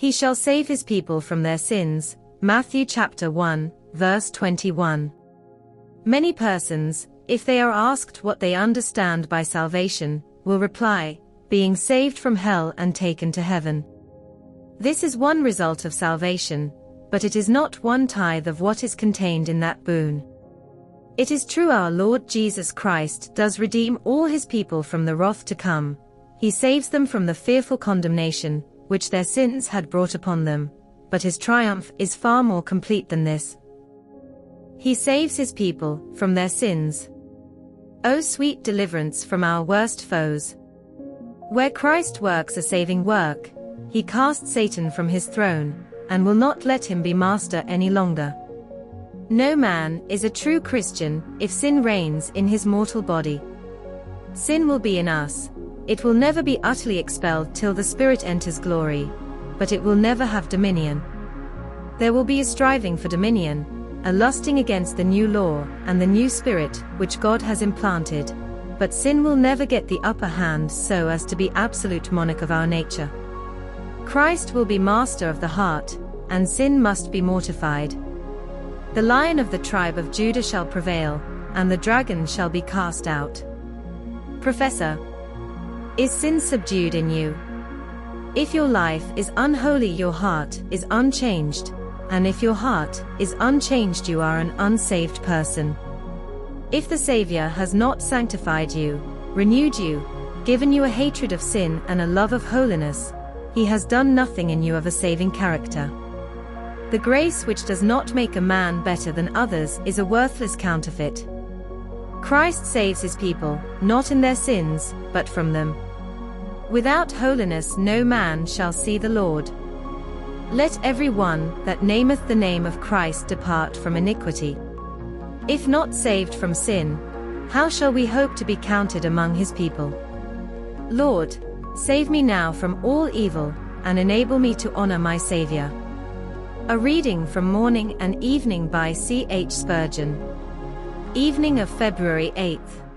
He shall save his people from their sins. Matthew chapter 1, verse 21. Many persons, if they are asked what they understand by salvation, will reply, being saved from hell and taken to heaven. This is one result of salvation, but it is not one tithe of what is contained in that boon. It is true our Lord Jesus Christ does redeem all his people from the wrath to come. He saves them from the fearful condemnation, which their sins had brought upon them, but his triumph is far more complete than this. He saves his people from their sins. O sweet deliverance from our worst foes. Where Christ works a saving work, he casts Satan from his throne, and will not let him be master any longer. No man is a true Christian if sin reigns in his mortal body. Sin will be in us, it will never be utterly expelled till the Spirit enters glory, but it will never have dominion. There will be a striving for dominion, a lusting against the new law and the new spirit which God has implanted, but sin will never get the upper hand so as to be absolute monarch of our nature. Christ will be master of the heart, and sin must be mortified. The lion of the tribe of Judah shall prevail, and the dragon shall be cast out. Professor, is sin subdued in you? If your life is unholy, your heart is unchanged, and if your heart is unchanged, you are an unsaved person. If the Savior has not sanctified you, renewed you, given you a hatred of sin and a love of holiness, he has done nothing in you of a saving character. The grace which does not make a man better than others is a worthless counterfeit. Christ saves his people, not in their sins, but from them. Without holiness no man shall see the Lord. Let every one that nameth the name of Christ depart from iniquity. If not saved from sin, how shall we hope to be counted among his people? Lord, Save me now from all evil, and enable me to honor my Savior. A reading from Morning and Evening by C. H. Spurgeon. Evening of February 8th.